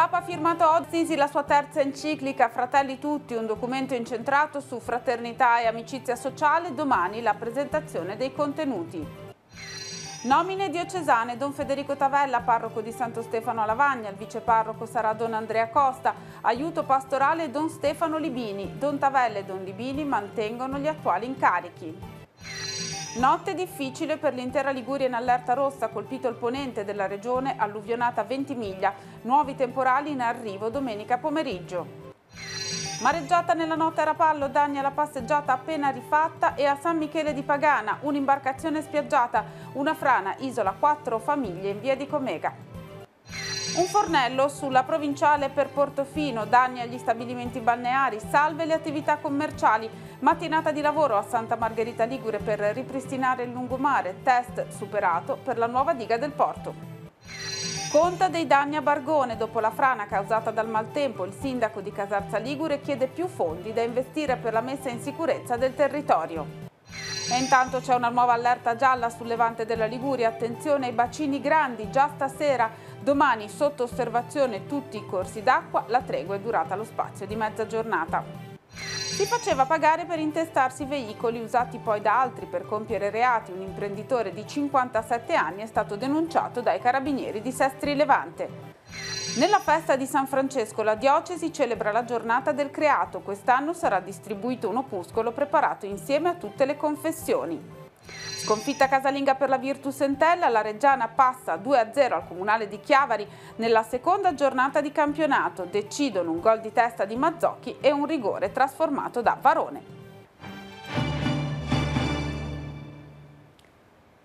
Papa ha firmato oggi la sua terza enciclica Fratelli Tutti, un documento incentrato su fraternità e amicizia sociale, domani la presentazione dei contenuti. Nomine diocesane, Don Federico Tavella, parroco di Santo Stefano a Lavagna, il viceparroco sarà Don Andrea Costa, aiuto pastorale Don Stefano Libini, Don Tavella e Don Libini mantengono gli attuali incarichi. Notte difficile per l'intera Liguria in allerta rossa, colpito il ponente della regione, alluvionata 20 miglia, nuovi temporali in arrivo domenica pomeriggio. Mareggiata nella notte a Rapallo, danni alla passeggiata appena rifatta e a San Michele di Pagana, un'imbarcazione spiaggiata, una frana, isola quattro famiglie in via di Comega. Un fornello sulla provinciale per Portofino, danni agli stabilimenti balneari, salve le attività commerciali, mattinata di lavoro a Santa Margherita Ligure per ripristinare il lungomare, test superato per la nuova diga del porto. Conta dei danni a Bargone dopo la frana causata dal maltempo. Il sindaco di Casarza Ligure chiede più fondi da investire per la messa in sicurezza del territorio. E intanto c'è una nuova allerta gialla sul levante della Liguria. Attenzione ai bacini grandi, già stasera. Domani sotto osservazione tutti i corsi d'acqua. La tregua è durata lo spazio di mezza giornata. Si faceva pagare per intestarsi veicoli usati poi da altri per compiere reati. Un imprenditore di 57 anni è stato denunciato dai carabinieri di Sestri Levante. Nella festa di San Francesco la diocesi celebra la giornata del creato. Quest'anno sarà distribuito un opuscolo preparato insieme a tutte le confessioni. Sconfitta casalinga per la Virtus Entella, la Reggiana passa 2-0 al Comunale di Chiavari nella seconda giornata di campionato. Decidono un gol di testa di Mazzocchi e un rigore trasformato da Varone.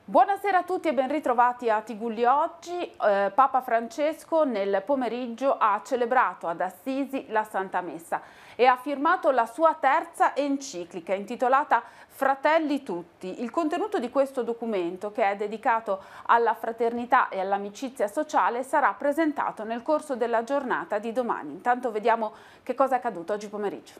Buonasera a tutti e ben ritrovati a Tigulli oggi. Eh, Papa Francesco nel pomeriggio ha celebrato ad Assisi la Santa Messa e ha firmato la sua terza enciclica intitolata Fratelli Tutti. Il contenuto di questo documento, che è dedicato alla fraternità e all'amicizia sociale, sarà presentato nel corso della giornata di domani. Intanto vediamo che cosa è accaduto oggi pomeriggio.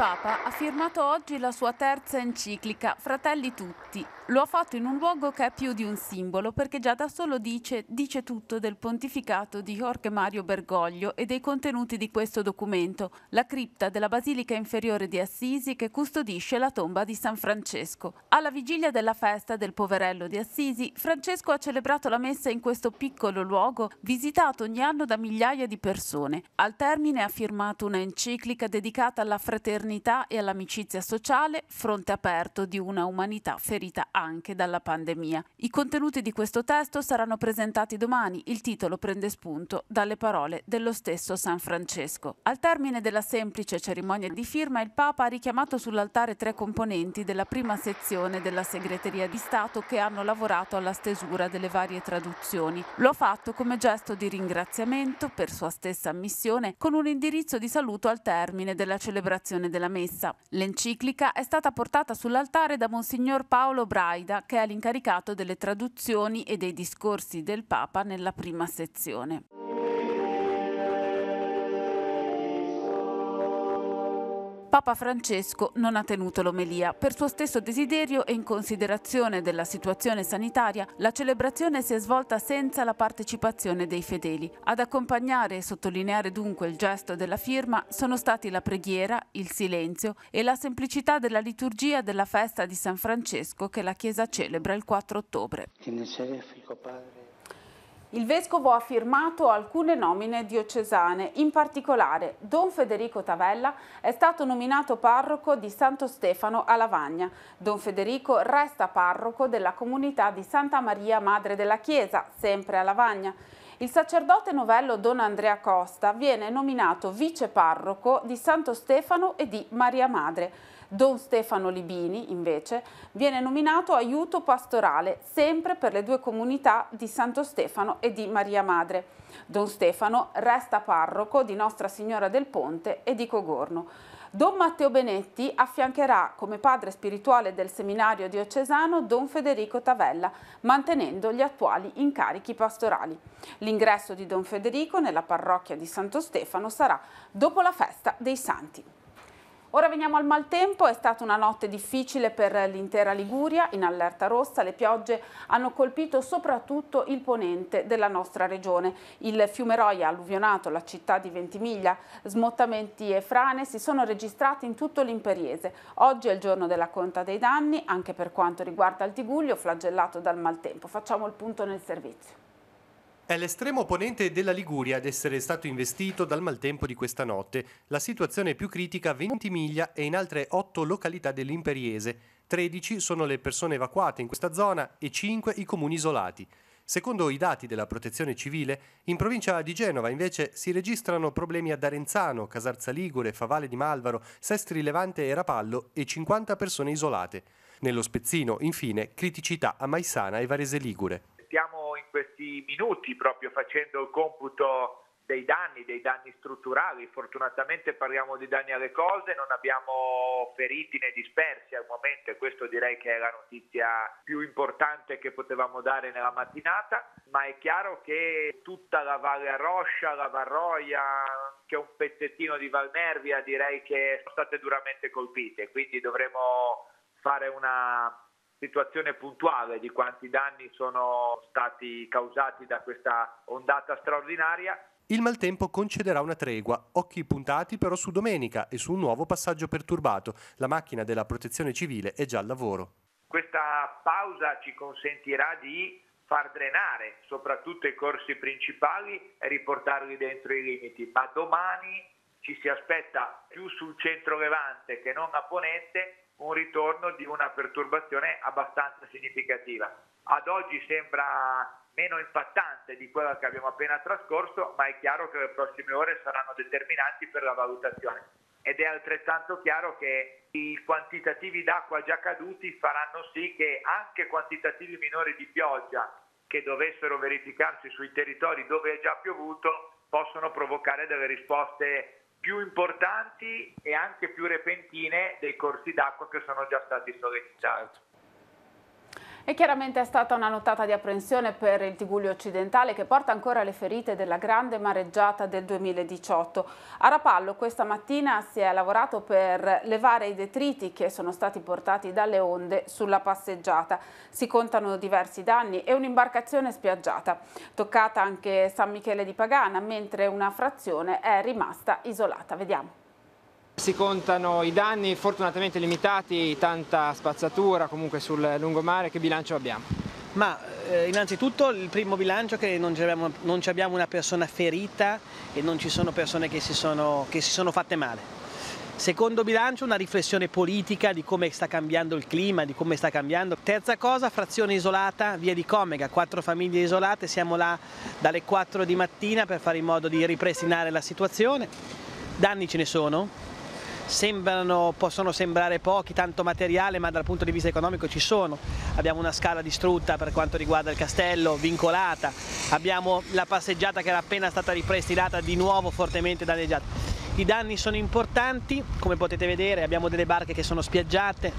Papa ha firmato oggi la sua terza enciclica, Fratelli Tutti, lo ha fatto in un luogo che è più di un simbolo perché già da solo dice, dice tutto del pontificato di Jorge Mario Bergoglio e dei contenuti di questo documento, la cripta della Basilica Inferiore di Assisi che custodisce la tomba di San Francesco. Alla vigilia della festa del poverello di Assisi, Francesco ha celebrato la messa in questo piccolo luogo visitato ogni anno da migliaia di persone. Al termine ha firmato una enciclica dedicata alla fraternità e all'amicizia sociale, fronte aperto di una umanità ferita anche dalla pandemia. I contenuti di questo testo saranno presentati domani. Il titolo prende spunto dalle parole dello stesso San Francesco. Al termine della semplice cerimonia di firma, il Papa ha richiamato sull'altare tre componenti della prima sezione della Segreteria di Stato che hanno lavorato alla stesura delle varie traduzioni. Lo ha fatto come gesto di ringraziamento per sua stessa missione con un indirizzo di saluto al termine della celebrazione della messa. L'enciclica è stata portata sull'altare da Monsignor Paolo Braga Braida, che è l'incaricato delle traduzioni e dei discorsi del Papa nella prima sezione. Papa Francesco non ha tenuto l'omelia. Per suo stesso desiderio e in considerazione della situazione sanitaria, la celebrazione si è svolta senza la partecipazione dei fedeli. Ad accompagnare e sottolineare dunque il gesto della firma sono stati la preghiera, il silenzio e la semplicità della liturgia della festa di San Francesco che la Chiesa celebra il 4 ottobre. Il Vescovo ha firmato alcune nomine diocesane, in particolare Don Federico Tavella è stato nominato parroco di Santo Stefano a Lavagna. Don Federico resta parroco della comunità di Santa Maria Madre della Chiesa, sempre a Lavagna. Il sacerdote novello Don Andrea Costa viene nominato viceparroco di Santo Stefano e di Maria Madre. Don Stefano Libini, invece, viene nominato aiuto pastorale, sempre per le due comunità di Santo Stefano e di Maria Madre. Don Stefano resta parroco di Nostra Signora del Ponte e di Cogorno. Don Matteo Benetti affiancherà come padre spirituale del seminario diocesano Don Federico Tavella, mantenendo gli attuali incarichi pastorali. L'ingresso di Don Federico nella parrocchia di Santo Stefano sarà dopo la festa dei Santi. Ora veniamo al maltempo, è stata una notte difficile per l'intera Liguria, in allerta rossa le piogge hanno colpito soprattutto il ponente della nostra regione. Il fiume Roia ha alluvionato la città di Ventimiglia, smottamenti e frane si sono registrati in tutto l'Imperiese. Oggi è il giorno della conta dei danni, anche per quanto riguarda il Tiguglio flagellato dal maltempo. Facciamo il punto nel servizio. È l'estremo opponente della Liguria ad essere stato investito dal maltempo di questa notte. La situazione è più critica a Ventimiglia e in altre otto località dell'Imperiese. 13 sono le persone evacuate in questa zona e 5 i comuni isolati. Secondo i dati della Protezione Civile, in provincia di Genova invece si registrano problemi ad Arenzano, Casarza Ligure, Favale di Malvaro, Sestri Levante e Rapallo e 50 persone isolate. Nello Spezzino, infine, criticità a Maisana e Varese Ligure questi minuti proprio facendo il computo dei danni, dei danni strutturali. Fortunatamente parliamo di danni alle cose, non abbiamo feriti né dispersi al momento e questo direi che è la notizia più importante che potevamo dare nella mattinata, ma è chiaro che tutta la Valle Arroscia, la Varroia, anche un pezzettino di Valnervia direi che sono state duramente colpite, quindi dovremo fare una situazione puntuale di quanti danni sono stati causati da questa ondata straordinaria. Il maltempo concederà una tregua, occhi puntati però su domenica e su un nuovo passaggio perturbato. La macchina della protezione civile è già al lavoro. Questa pausa ci consentirà di far drenare soprattutto i corsi principali e riportarli dentro i limiti, ma domani ci si aspetta più sul centro levante che non a ponente un ritorno di una perturbazione abbastanza significativa. Ad oggi sembra meno impattante di quella che abbiamo appena trascorso, ma è chiaro che le prossime ore saranno determinanti per la valutazione. Ed è altrettanto chiaro che i quantitativi d'acqua già caduti faranno sì che anche quantitativi minori di pioggia che dovessero verificarsi sui territori dove è già piovuto possono provocare delle risposte più importanti e anche più repentine dei corsi d'acqua che sono già stati sollecitati. E chiaramente è stata una notata di apprensione per il Tigullio occidentale che porta ancora le ferite della grande mareggiata del 2018. A Rapallo questa mattina si è lavorato per levare i detriti che sono stati portati dalle onde sulla passeggiata. Si contano diversi danni e un'imbarcazione spiaggiata. Toccata anche San Michele di Pagana mentre una frazione è rimasta isolata. Vediamo. Si contano i danni fortunatamente limitati, tanta spazzatura comunque sul lungomare, che bilancio abbiamo? Ma eh, innanzitutto il primo bilancio è che non abbiamo, non abbiamo, una persona ferita e non ci sono persone che si sono, che si sono fatte male. Secondo bilancio una riflessione politica di come sta cambiando il clima, di come sta cambiando. Terza cosa, frazione isolata, via di Comega, quattro famiglie isolate, siamo là dalle 4 di mattina per fare in modo di ripristinare la situazione. Danni ce ne sono, sembrano, possono sembrare pochi, tanto materiale, ma dal punto di vista economico ci sono. Abbiamo una scala distrutta per quanto riguarda il castello, vincolata, abbiamo la passeggiata che era appena stata ripristinata di nuovo fortemente danneggiata. I danni sono importanti, come potete vedere abbiamo delle barche che sono spiaggiate,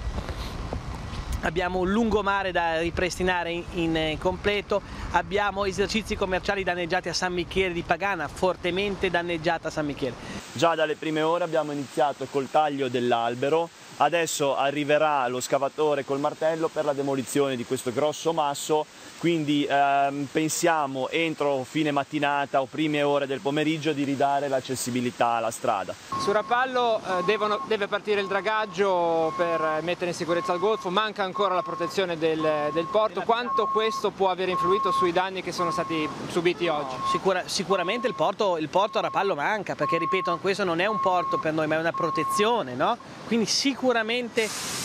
abbiamo un lungomare da ripristinare in, eh, completo, abbiamo esercizi commerciali danneggiati a San Michele di Pagana, fortemente danneggiata a San Michele. Già dalle prime ore abbiamo iniziato col taglio dell'albero, adesso arriverà lo scavatore col martello per la demolizione di questo grosso masso quindi ehm, pensiamo entro fine mattinata o prime ore del pomeriggio di ridare l'accessibilità alla strada. Su Rapallo eh, devono, deve partire il dragaggio per mettere in sicurezza il golfo, manca ancora la protezione del, del porto, quanto questo può aver influito sui danni che sono stati subiti oggi? Sicura, sicuramente il porto, il porto, a Rapallo manca perché ripeto questo non è un porto per noi ma è una protezione, no? quindi sicuramente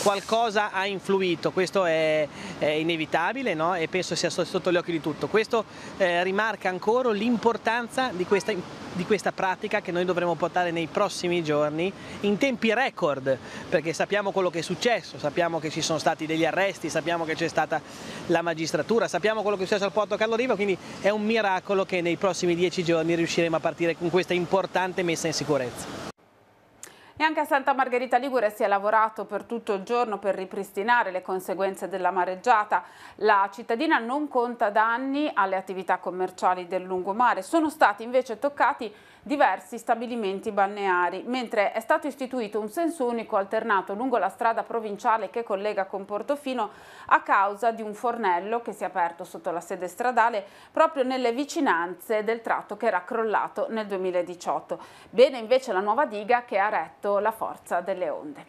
qualcosa ha influito, questo è, è inevitabile no? e penso sia sia sotto gli occhi di tutto. Questo eh, rimarca ancora l'importanza di questa, di questa pratica che noi dovremo portare nei prossimi giorni in tempi record, perché sappiamo quello che è successo, sappiamo che ci sono stati degli arresti, sappiamo che c'è stata la magistratura, sappiamo quello che è successo al porto Carlo Riva, quindi è un miracolo che nei prossimi dieci giorni riusciremo a partire con questa importante messa in sicurezza. E anche a Santa Margherita Ligure si è lavorato per tutto il giorno per ripristinare le conseguenze della mareggiata. La cittadina non conta danni alle attività commerciali del lungomare, sono stati invece toccati diversi stabilimenti balneari, mentre è stato istituito un senso unico alternato lungo la strada provinciale che collega con Portofino a causa di un fornello che si è aperto sotto la sede stradale proprio nelle vicinanze del tratto che era crollato nel 2018. Bene invece la nuova diga che ha retto la forza delle onde.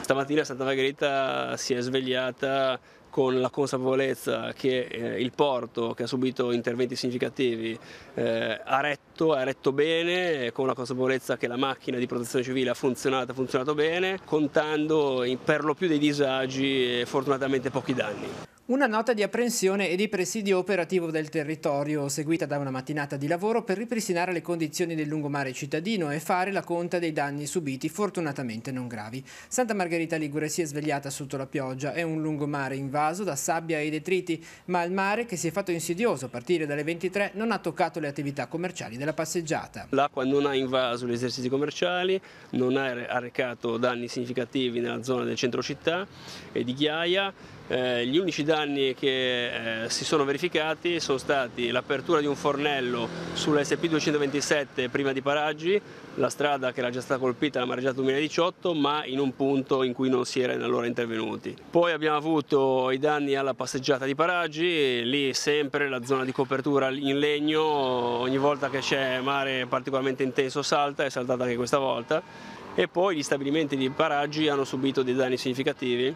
Stamattina Santa Margherita si è svegliata con la consapevolezza che eh, il porto, che ha subito interventi significativi, eh, ha retto, ha retto bene, con la consapevolezza che la macchina di protezione civile ha funzionato, ha funzionato bene, contando per lo più dei disagi e fortunatamente pochi danni. Una nota di apprensione e di presidio operativo del territorio, seguita da una mattinata di lavoro per ripristinare le condizioni del lungomare cittadino e fare la conta dei danni subiti, fortunatamente non gravi. Santa Margherita Ligure si è svegliata sotto la pioggia, è un lungomare invaso da sabbia e detriti, ma il mare, che si è fatto insidioso a partire dalle 23, non ha toccato le attività commerciali della passeggiata. L'acqua non ha invaso gli esercizi commerciali, non ha arrecato danni significativi nella zona del centro città e di Ghiaia, eh, gli unici danni che eh, si sono verificati sono stati l'apertura di un fornello sulla SP 227 prima di Paraggi, la strada che era già stata colpita nella mareggiata 2018 ma in un punto in cui non si era allora intervenuti. Poi abbiamo avuto i danni alla passeggiata di Paraggi, lì sempre la zona di copertura in legno, ogni volta che c'è mare particolarmente intenso salta, è saltata anche questa volta e poi gli stabilimenti di Paraggi hanno subito dei danni significativi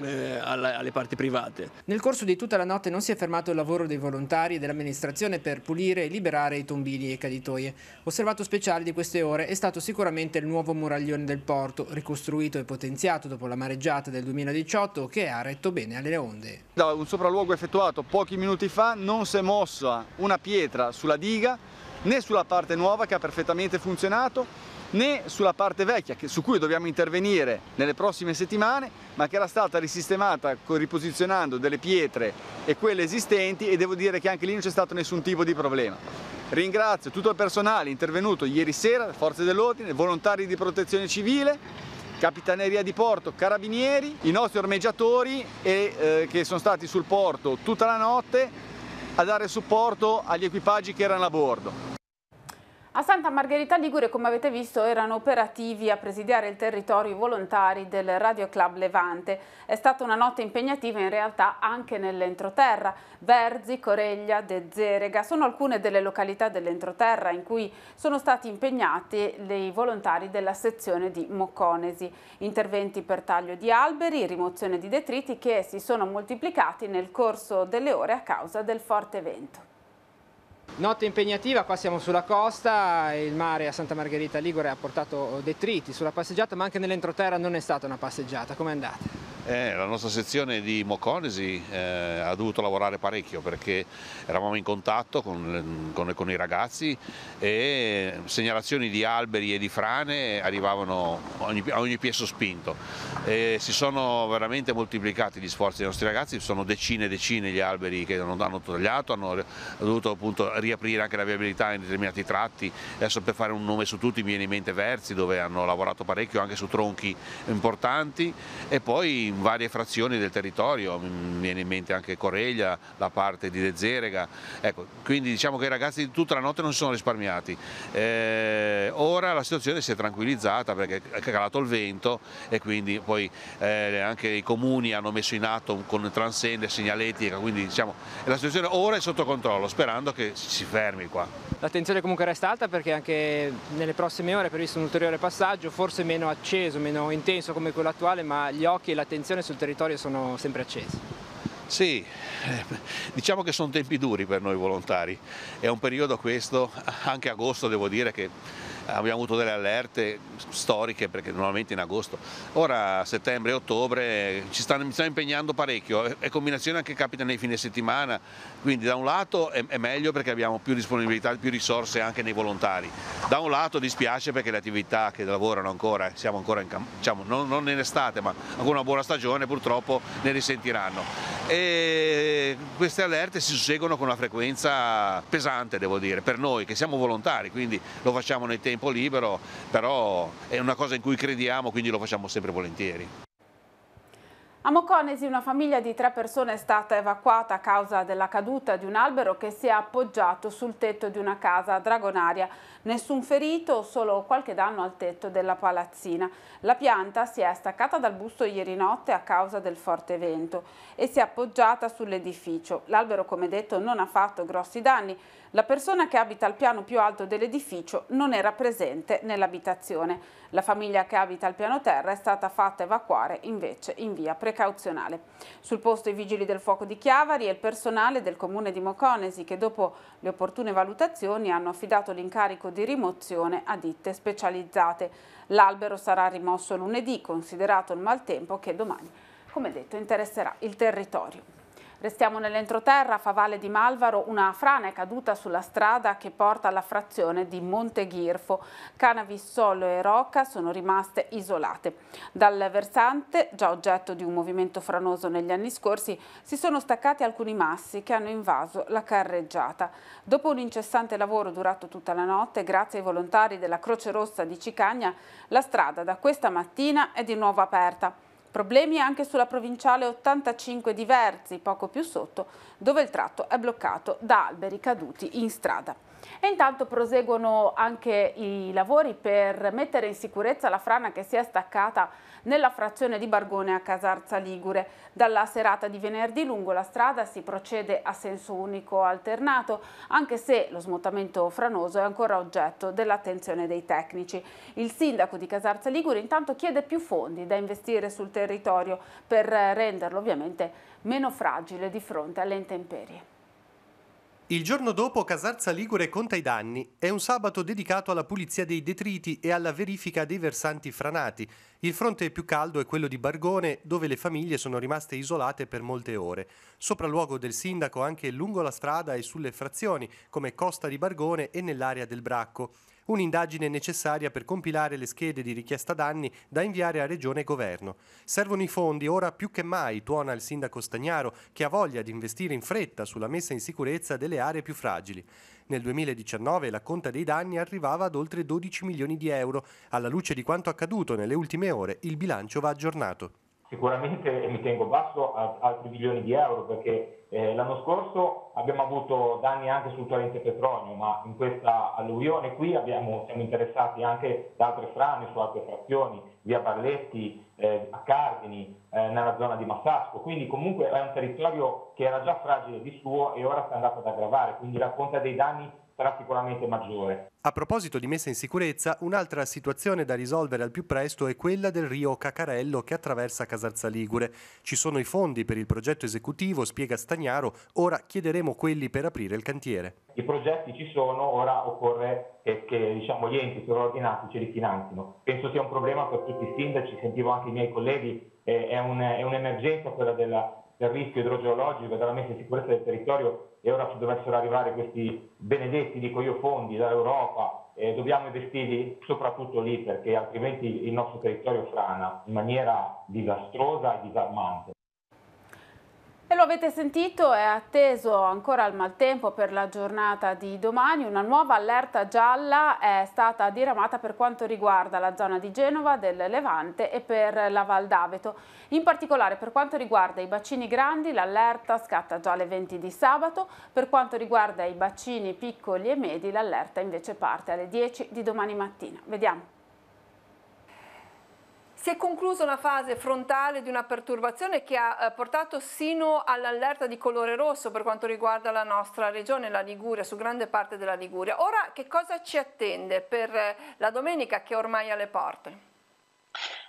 alle parti private. Nel corso di tutta la notte non si è fermato il lavoro dei volontari e dell'amministrazione per pulire e liberare i tombini e caditoie. Osservato speciale di queste ore è stato sicuramente il nuovo muraglione del porto, ricostruito e potenziato dopo la mareggiata del 2018 che ha retto bene alle onde. Da un sopralluogo effettuato pochi minuti fa non si è mossa una pietra sulla diga né sulla parte nuova che ha perfettamente funzionato né sulla parte vecchia su cui dobbiamo intervenire nelle prossime settimane ma che era stata risistemata riposizionando delle pietre e quelle esistenti e devo dire che anche lì non c'è stato nessun tipo di problema. Ringrazio tutto il personale intervenuto ieri sera, forze dell'ordine, volontari di protezione civile, Capitaneria di Porto, Carabinieri, i nostri ormeggiatori e, eh, che sono stati sul porto tutta la notte a dare supporto agli equipaggi che erano a bordo. A Santa Margherita Ligure, come avete visto, erano operativi a presidiare il territorio i volontari del Radio Club Levante. È stata una notte impegnativa in realtà anche nell'entroterra. Verzi, Coreglia, De Zerega sono alcune delle località dell'entroterra in cui sono stati impegnati i volontari della sezione di Mocconesi. Interventi per taglio di alberi, rimozione di detriti che si sono moltiplicati nel corso delle ore a causa del forte vento. Notte impegnativa, qua siamo sulla costa, il mare a Santa Margherita Ligure ha portato detriti sulla passeggiata, ma anche nell'entroterra non è stata una passeggiata. Come è andata? Eh, la nostra sezione di Moconesi eh, ha dovuto lavorare parecchio perché eravamo in contatto con, con, con, i ragazzi e segnalazioni di alberi e di frane arrivavano ogni, a ogni piè sospinto. E si sono veramente moltiplicati gli sforzi dei nostri ragazzi, sono decine e decine gli alberi che non hanno tagliato, hanno dovuto appunto riaprire anche la viabilità in determinati tratti, adesso per fare un nome su tutti mi viene in mente Verzi dove hanno lavorato parecchio anche su tronchi importanti e poi in varie frazioni del territorio, mi viene in mente anche Coreglia, la parte di De Zerega, ecco, quindi diciamo che i ragazzi tutta la notte non si sono risparmiati. Eh, ora la situazione si è tranquillizzata perché è calato il vento e quindi poi eh, anche i comuni hanno messo in atto con transende, segnaletica, quindi diciamo la situazione ora è sotto controllo, sperando che si fermi qua. L'attenzione comunque resta alta perché anche nelle prossime ore è previsto un ulteriore passaggio, forse meno acceso, meno intenso come quello attuale, ma gli occhi e l'attenzione sul territorio sono sempre accesi. Sì, eh, diciamo che sono tempi duri per noi volontari, è un periodo questo, anche agosto devo dire che abbiamo avuto delle allerte storiche perché normalmente in agosto, ora settembre e ottobre ci stanno, stanno impegnando parecchio. E combinazione anche capita nei fine settimana, quindi da un lato è, è, meglio perché abbiamo più disponibilità, più risorse anche nei volontari, da un lato dispiace perché le attività che lavorano ancora, siamo ancora in, diciamo, non, non in estate ma ancora una buona stagione purtroppo ne risentiranno. E queste allerte si susseguono con una frequenza pesante devo dire, per noi che siamo volontari, quindi lo facciamo nei tempi tempo libero, però è una cosa in cui crediamo, quindi lo facciamo sempre volentieri. A Moconesi una famiglia di tre persone è stata evacuata a causa della caduta di un albero che si è appoggiato sul tetto di una casa dragonaria. Nessun ferito, solo qualche danno al tetto della palazzina. La pianta si è staccata dal busto ieri notte a causa del forte vento e si è appoggiata sull'edificio. L'albero, come detto, non ha fatto grossi danni. La persona che abita al piano più alto dell'edificio non era presente nell'abitazione. La famiglia che abita al piano terra è stata fatta evacuare invece in via precauzionale. Sul posto i vigili del fuoco di Chiavari e il personale del comune di Moconesi che dopo le opportune valutazioni hanno affidato l'incarico di rimozione a ditte specializzate. L'albero sarà rimosso lunedì, considerato il maltempo che domani, come detto, interesserà il territorio. Restiamo nell'entroterra, a Favale di Malvaro, una frana è caduta sulla strada che porta alla frazione di Monteghirfo. Cannabis, Sollo e Rocca sono rimaste isolate. Dal versante, già oggetto di un movimento franoso negli anni scorsi, si sono staccati alcuni massi che hanno invaso la carreggiata. Dopo un incessante lavoro durato tutta la notte, grazie ai volontari della Croce Rossa di Cicagna, la strada da questa mattina è di nuovo aperta. Problemi anche sulla provinciale 85 di Verzi, poco più sotto, dove il tratto è bloccato da alberi caduti in strada. E intanto proseguono anche i lavori per mettere in sicurezza la frana che si è staccata nella frazione di Bargone a Casarza Ligure. Dalla serata di venerdì lungo la strada si procede a senso unico alternato, anche se lo smottamento franoso è ancora oggetto dell'attenzione dei tecnici. Il sindaco di Casarza Ligure intanto chiede più fondi da investire sul territorio per renderlo ovviamente meno fragile di fronte alle intemperie. Il giorno dopo Casarza Ligure conta i danni. È un sabato dedicato alla pulizia dei detriti e alla verifica dei versanti franati. Il fronte più caldo è quello di Bargone, dove le famiglie sono rimaste isolate per molte ore. Sopralluogo del sindaco anche lungo la strada e sulle frazioni, come Costa di Bargone e nell'area del Bracco un'indagine necessaria per compilare le schede di richiesta danni da inviare a Regione e Governo. Servono i fondi, ora più che mai, tuona il sindaco Stagnaro, che ha voglia di investire in fretta sulla messa in sicurezza delle aree più fragili. Nel 2019 la conta dei danni arrivava ad oltre 12 milioni di euro. Alla luce di quanto accaduto nelle ultime ore, il bilancio va aggiornato. Sicuramente mi tengo basso altri milioni di euro perché eh, l'anno scorso abbiamo avuto danni anche sul torrente Petronio, ma in questa alluvione qui abbiamo, siamo interessati anche da altre frane, su altre frazioni, via Barletti, eh, a Cardini, eh, nella zona di Massasco, quindi comunque è un territorio che era già fragile di suo e ora sta andando ad aggravare, quindi la conta dei danni sarà sicuramente maggiore. A proposito di messa in sicurezza, un'altra situazione da risolvere al più presto è quella del rio Cacarello che attraversa Casarza Ligure. Ci sono i fondi per il progetto esecutivo, spiega Stagnaro, ora chiederemo quelli per aprire il cantiere. I progetti ci sono, ora occorre che, che diciamo, gli enti sovraordinati ce li finanzino. Penso sia un problema per tutti i sindaci, sentivo anche i miei colleghi, eh, è, un, è un'emergenza quella della, del rischio idrogeologico e della messa in sicurezza del territorio e ora ci dovessero arrivare questi benedetti, dico io, fondi dall'Europa, eh, dobbiamo investirli soprattutto lì perché altrimenti il nostro territorio frana in maniera disastrosa e disarmante. E lo avete sentito, è atteso ancora il maltempo per la giornata di domani. Una nuova allerta gialla è stata diramata per quanto riguarda la zona di Genova, del Levante e per la Val d'Aveto. In particolare per quanto riguarda i bacini grandi l'allerta scatta già alle 20 di sabato, per quanto riguarda i bacini piccoli e medi l'allerta invece parte alle 10 di domani mattina. Vediamo. Si è conclusa una fase frontale di una perturbazione che ha eh, portato sino all'allerta di colore rosso per quanto riguarda la nostra regione, la Liguria, su grande parte della Liguria. Ora che cosa ci attende per eh, la domenica che è ormai alle porte?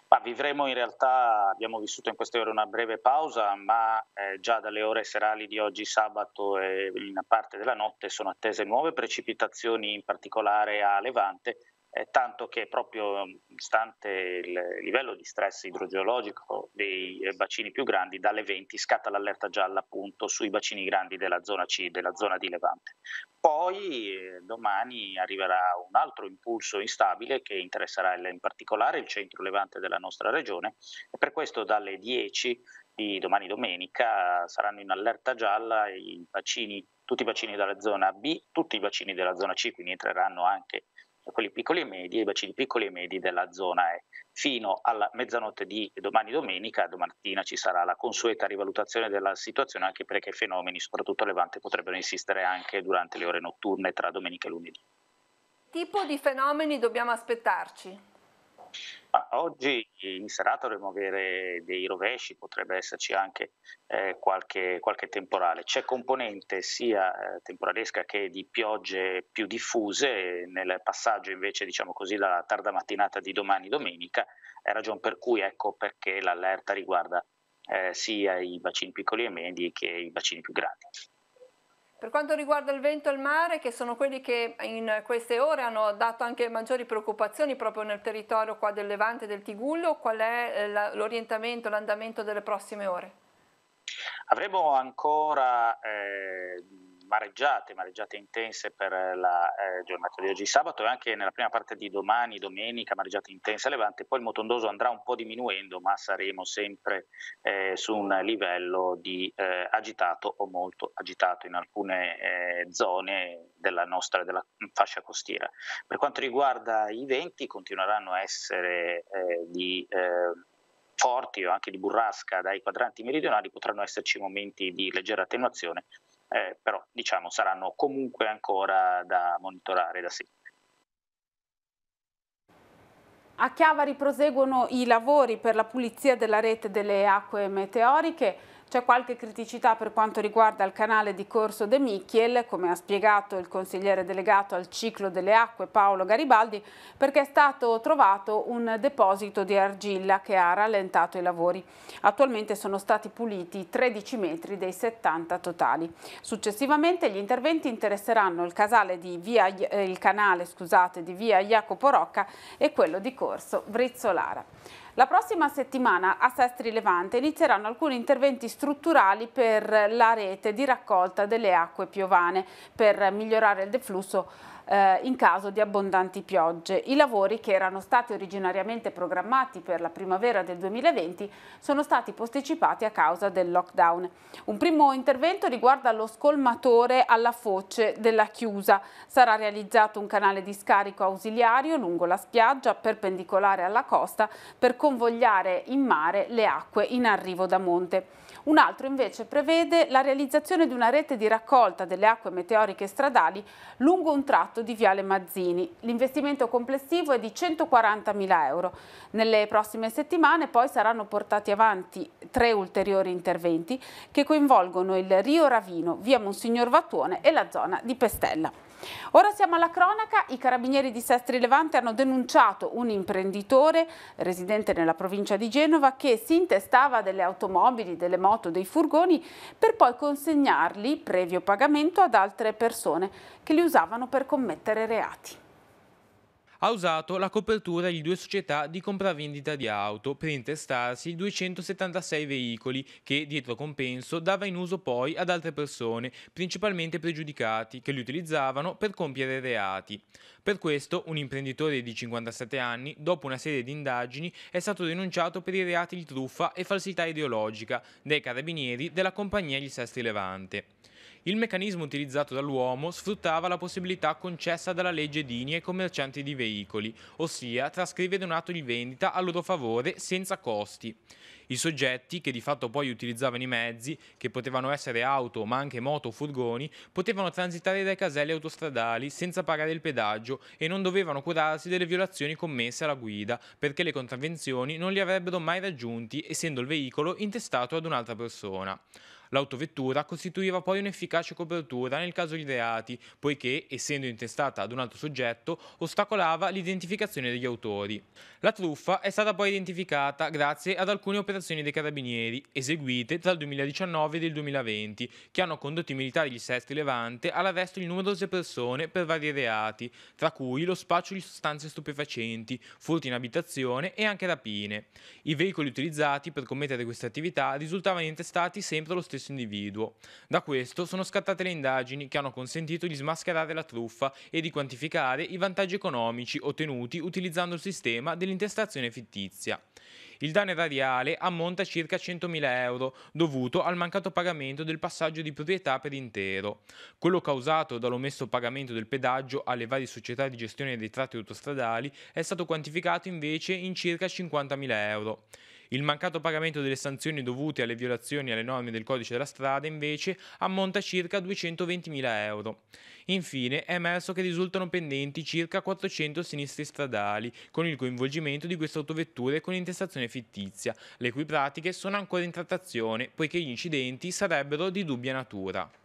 Ma vivremo in realtà, abbiamo vissuto in queste ore una breve pausa, ma eh, già dalle ore serali di oggi sabato e in parte della notte sono attese nuove precipitazioni, in particolare a Levante, eh, tanto che proprio stante il livello di stress idrogeologico dei eh, bacini più grandi, dalle 20 scatta l'allerta gialla appunto sui bacini grandi della zona C, della zona di Levante. Poi eh, domani arriverà un altro impulso instabile che interesserà in particolare il centro levante della nostra regione e per questo dalle 10 di domani domenica saranno in allerta gialla i bacini, tutti i bacini della zona B, tutti i bacini della zona C, quindi entreranno anche quelli piccoli e medi i bacini piccoli e medi della zona E. Fino alla mezzanotte di domani domenica, domattina ci sarà la consueta rivalutazione della situazione anche perché fenomeni, soprattutto levante, potrebbero insistere anche durante le ore notturne tra domenica e lunedì. Tipo di fenomeni dobbiamo aspettarci? Oggi in serata dovremmo avere dei rovesci, potrebbe esserci anche eh, qualche, qualche, temporale. C'è componente sia eh, temporalesca che di piogge più diffuse nel passaggio invece, diciamo così, dalla tarda mattinata di domani domenica, è ragione per cui ecco perché l'allerta riguarda eh, sia i bacini piccoli e medi che i bacini più grandi. Per quanto riguarda il vento e il mare, che sono quelli che in queste ore hanno dato anche maggiori preoccupazioni proprio nel territorio del Levante e del Tigullo, qual è eh, l'orientamento, l'andamento delle prossime ore? Avremo ancora eh, mareggiate, mareggiate intense per la eh, giornata di oggi sabato e anche nella prima parte di domani, domenica, mareggiate intense a Levante, poi il motondoso andrà un po' diminuendo, ma saremo sempre eh, su un livello di eh, agitato o molto agitato in alcune eh, zone della nostra della fascia costiera. Per quanto riguarda i venti, continueranno a essere eh, di eh, forti o anche di burrasca dai quadranti meridionali, potranno esserci momenti di leggera attenuazione eh, però diciamo saranno comunque ancora da monitorare da seguire. A Chiavari proseguono i lavori per la pulizia della rete delle acque meteoriche. C'è qualche criticità per quanto riguarda il canale di Corso De Michiel, come ha spiegato il consigliere delegato al ciclo delle acque Paolo Garibaldi, perché è stato trovato un deposito di argilla che ha rallentato i lavori. Attualmente sono stati puliti 13 metri dei 70 totali. Successivamente gli interventi interesseranno il, via, eh, il canale scusate, di via Jacopo Rocca e quello di Corso Brizzolara. La prossima settimana a Sestri Levante inizieranno alcuni interventi strutturali per la rete di raccolta delle acque piovane per migliorare il deflusso eh, in caso di abbondanti piogge. I lavori che erano stati originariamente programmati per la primavera del 2020 sono stati posticipati a causa del lockdown. Un primo intervento riguarda lo scolmatore alla foce della chiusa. Sarà realizzato un canale di scarico ausiliario lungo la spiaggia perpendicolare alla costa per convogliare in mare le acque in arrivo da monte. Un altro invece prevede la realizzazione di una rete di raccolta delle acque meteoriche stradali lungo un tratto di Viale Mazzini. L'investimento complessivo è di 140.000 euro. Nelle prossime settimane poi saranno portati avanti tre ulteriori interventi che coinvolgono il Rio Ravino, via Monsignor Vattuone e la zona di Pestella. Ora siamo alla cronaca, i carabinieri di Sestri Levante hanno denunciato un imprenditore residente nella provincia di Genova che si intestava delle automobili, delle moto, dei furgoni per poi consegnarli, previo pagamento, ad altre persone che li usavano per commettere reati ha usato la copertura di due società di compravendita di auto per intestarsi 276 veicoli che, dietro compenso, dava in uso poi ad altre persone, principalmente pregiudicati, che li utilizzavano per compiere reati. Per questo un imprenditore di 57 anni, dopo una serie di indagini, è stato denunciato per i reati di truffa e falsità ideologica dai carabinieri della compagnia Gli Sestri Levante. Il meccanismo utilizzato dall'uomo sfruttava la possibilità concessa dalla legge Dini ai commercianti di veicoli, ossia trascrivere un atto di vendita a loro favore senza costi. I soggetti, che di fatto poi utilizzavano i mezzi, che potevano essere auto ma anche moto o furgoni, potevano transitare dai caselli autostradali senza pagare il pedaggio e non dovevano curarsi delle violazioni commesse alla guida, perché le contravvenzioni non li avrebbero mai raggiunti essendo il veicolo intestato ad un'altra persona. L'autovettura costituiva poi un'efficace copertura nel caso di reati, poiché, essendo intestata ad un altro soggetto, ostacolava l'identificazione degli autori. La truffa è stata poi identificata grazie ad alcune operazioni dei carabinieri, eseguite tra il 2019 e il 2020, che hanno condotto i militari di Sestri Levante all'arresto di numerose persone per vari reati, tra cui lo spaccio di sostanze stupefacenti, furti in abitazione e anche rapine. I veicoli utilizzati per commettere queste attività risultavano intestati sempre allo stesso stesso individuo. Da questo sono scattate le indagini che hanno consentito di smascherare la truffa e di quantificare i vantaggi economici ottenuti utilizzando il sistema dell'intestazione fittizia. Il danno erariale ammonta a circa 100.000 euro, dovuto al mancato pagamento del passaggio di proprietà per intero. Quello causato dall'omesso pagamento del pedaggio alle varie società di gestione dei tratti autostradali è stato quantificato invece in circa 50.000 euro. Il mancato pagamento delle sanzioni dovute alle violazioni alle norme del codice della strada invece ammonta a circa 220.000 euro. Infine è emerso che risultano pendenti circa 400 sinistri stradali con il coinvolgimento di queste autovetture con intestazione fittizia, le cui pratiche sono ancora in trattazione poiché gli incidenti sarebbero di dubbia natura.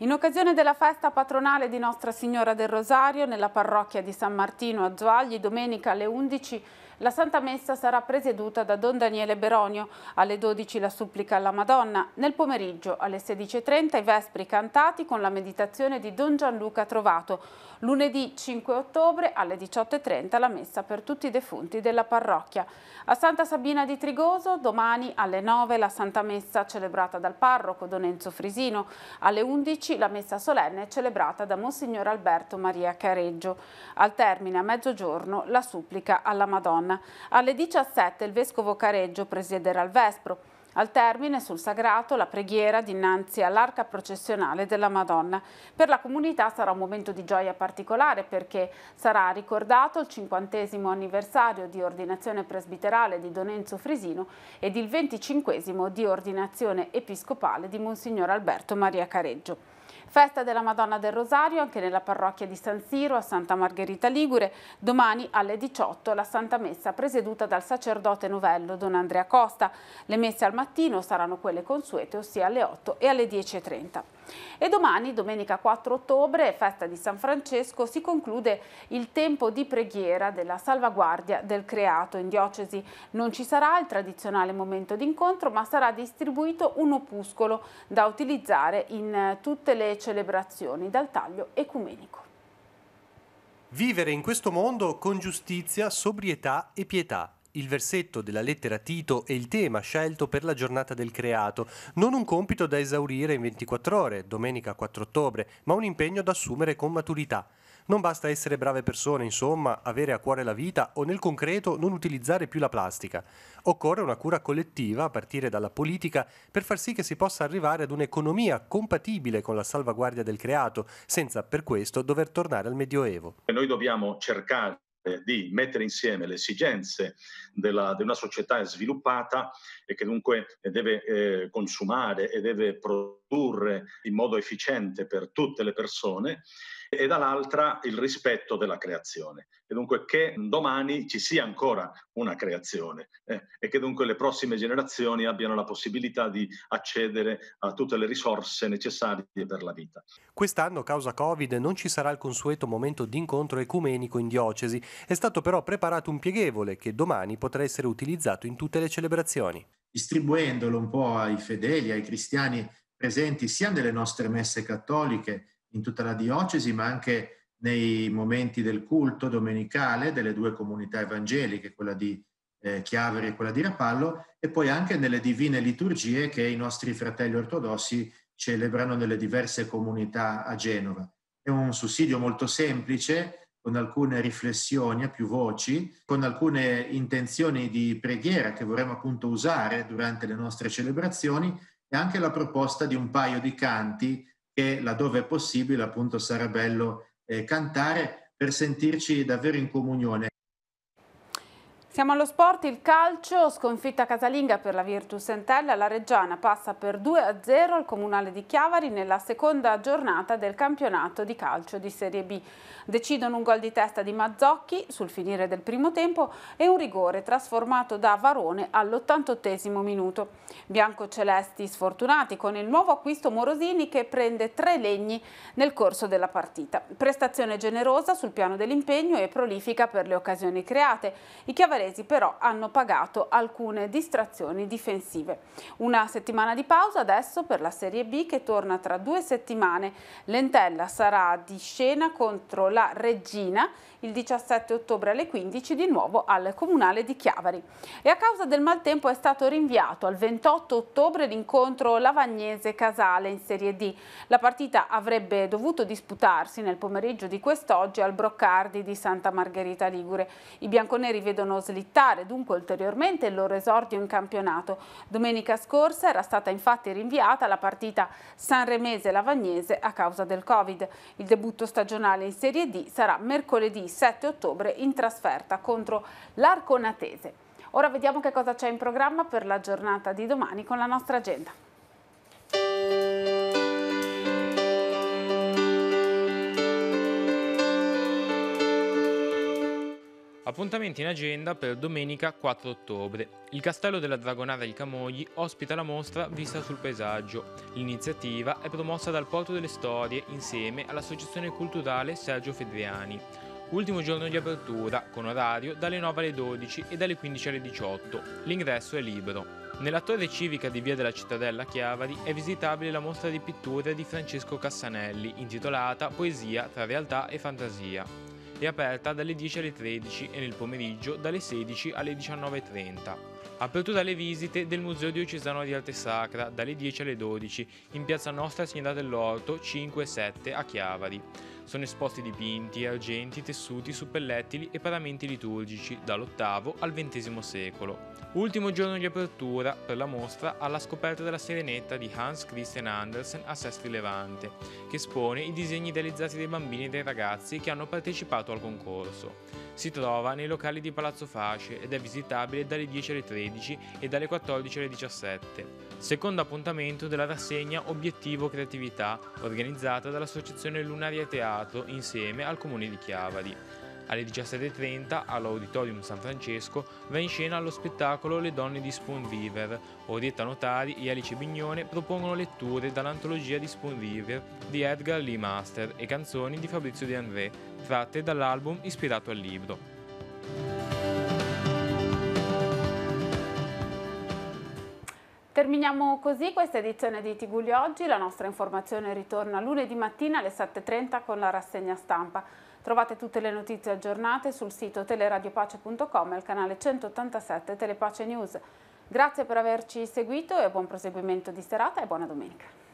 In occasione della festa patronale di Nostra Signora del Rosario nella parrocchia di San Martino a Zoagli, domenica alle 11 la Santa Messa sarà presieduta da Don Daniele Beronio, alle 12 la supplica alla Madonna, nel pomeriggio alle 16.30 i Vespri cantati con la meditazione di Don Gianluca Trovato, lunedì 5 ottobre alle 18.30 la Messa per tutti i defunti della parrocchia. A Santa Sabina di Trigoso domani alle 9 la Santa Messa celebrata dal parroco Don Enzo Frisino, alle 11 la Messa solenne celebrata da Monsignor Alberto Maria Careggio. Al termine a mezzogiorno la supplica alla. Madonna. Alle 17 il Vescovo Careggio presiederà il Vespro. Al termine, sul sagrato, la preghiera dinanzi all'arca processionale della Madonna. Per la comunità sarà un momento di gioia particolare perché sarà ricordato il cinquantesimo anniversario di ordinazione presbiterale di Don Enzo Frisino ed il venticinquesimo di ordinazione episcopale di Monsignor Alberto Maria Careggio. Festa della Madonna del Rosario anche nella parrocchia di San Siro a Santa Margherita Ligure. Domani alle 18 la Santa Messa presieduta dal sacerdote novello Don Andrea Costa. Le messe al mattino saranno quelle consuete, ossia alle 8 e alle 10.30. E domani, domenica 4 ottobre, festa di San Francesco, si conclude il tempo di preghiera della salvaguardia del creato. In diocesi non ci sarà il tradizionale momento d'incontro, ma sarà distribuito un opuscolo da utilizzare in tutte le celebrazioni dal taglio ecumenico. Vivere in questo mondo con giustizia, sobrietà e pietà il versetto della lettera Tito è il tema scelto per la giornata del creato, non un compito da esaurire in 24 ore, domenica 4 ottobre, ma un impegno da assumere con maturità. Non basta essere brave persone, insomma, avere a cuore la vita o nel concreto non utilizzare più la plastica. Occorre una cura collettiva a partire dalla politica per far sì che si possa arrivare ad un'economia compatibile con la salvaguardia del creato, senza per questo dover tornare al Medioevo. Noi dobbiamo cercare di mettere insieme le esigenze della, di una società sviluppata e che dunque deve eh, consumare e deve produrre in modo efficiente per tutte le persone e dall'altra il rispetto della creazione. E dunque che domani ci sia ancora una creazione eh, e che dunque le prossime generazioni abbiano la possibilità di accedere a tutte le risorse necessarie per la vita. Quest'anno, causa Covid, non ci sarà il consueto momento d'incontro ecumenico in diocesi. È stato però preparato un pieghevole che domani potrà essere utilizzato in tutte le celebrazioni. Distribuendolo un po' ai fedeli, ai cristiani presenti sia nelle nostre messe cattoliche in tutta la diocesi, ma anche nei momenti del culto domenicale delle due comunità evangeliche, quella di eh, Chiaveri e quella di Rapallo, e poi anche nelle divine liturgie che i nostri fratelli ortodossi celebrano nelle diverse comunità a Genova. È un sussidio molto semplice, con alcune riflessioni a più voci, con alcune intenzioni di preghiera che vorremmo appunto usare durante le nostre celebrazioni e anche la proposta di un paio di canti che laddove è possibile appunto sarà bello eh, cantare per sentirci davvero in comunione. Siamo allo sport, il calcio, sconfitta casalinga per la Virtus Entella, la Reggiana passa per 2-0 al Comunale di Chiavari nella seconda giornata del campionato di calcio di Serie B. Decidono un gol di testa di Mazzocchi sul finire del primo tempo e un rigore trasformato da Varone all'88 minuto. Bianco-celesti sfortunati con il nuovo acquisto Morosini che prende tre legni nel corso della partita. Prestazione generosa sul piano dell'impegno e prolifica per le occasioni create. I chiavaresi baresi però hanno pagato alcune distrazioni difensive. Una settimana di pausa adesso per la Serie B che torna tra due settimane. L'Entella sarà di scena contro la Regina il 17 ottobre alle 15 di nuovo al Comunale di Chiavari. E a causa del maltempo è stato rinviato al 28 ottobre l'incontro Lavagnese-Casale in Serie D. La partita avrebbe dovuto disputarsi nel pomeriggio di quest'oggi al Broccardi di Santa Margherita Ligure. I bianconeri vedono slittare dunque ulteriormente il loro esordio in campionato. Domenica scorsa era stata infatti rinviata la partita Sanremese-Lavagnese a causa del Covid. Il debutto stagionale in Serie D sarà mercoledì 7 ottobre in trasferta contro l'Arconatese. Ora vediamo che cosa c'è in programma per la giornata di domani con la nostra agenda. Appuntamenti in agenda per domenica 4 ottobre. Il Castello della Dragonara di Camogli ospita la mostra Vista sul paesaggio. L'iniziativa è promossa dal Porto delle Storie insieme all'Associazione Culturale Sergio Fedriani. Ultimo giorno di apertura, con orario dalle 9 alle 12 e dalle 15 alle 18. L'ingresso è libero. Nella torre civica di Via della Cittadella Chiavari è visitabile la mostra di pitture di Francesco Cassanelli, intitolata Poesia tra realtà e fantasia. È aperta dalle 10 alle 13 e nel pomeriggio dalle 16 alle 19.30. Apertura alle visite del Museo Diocesano di Arte Sacra dalle 10 alle 12 in piazza Nostra Signora dell'Orto 5 e 7 a Chiavari. Sono esposti dipinti, argenti, tessuti, suppellettili e paramenti liturgici dall'VIII al XX secolo. Ultimo giorno di apertura per la mostra alla scoperta della Serenetta di Hans Christian Andersen a Sestri Levante, che espone i disegni idealizzati dai bambini e dai ragazzi che hanno partecipato al concorso. Si trova nei locali di Palazzo Fasce ed è visitabile dalle 10 alle 13 e dalle 14 alle 17. Secondo appuntamento della rassegna Obiettivo Creatività, organizzata dall'Associazione Lunaria Teatro insieme al Comune di Chiavari. Alle 17.30 all'Auditorium San Francesco va in scena lo spettacolo Le donne di Spoon River. Orietta Notari e Alice Bignone propongono letture dall'antologia di Spoon River di Edgar Lee Master e canzoni di Fabrizio De André, tratte dall'album ispirato al libro. Terminiamo così questa edizione di Tigulli Oggi, la nostra informazione ritorna lunedì mattina alle 7.30 con la rassegna stampa. Trovate tutte le notizie aggiornate sul sito teleradiopace.com e al canale 187 Telepace News. Grazie per averci seguito e buon proseguimento di serata e buona domenica.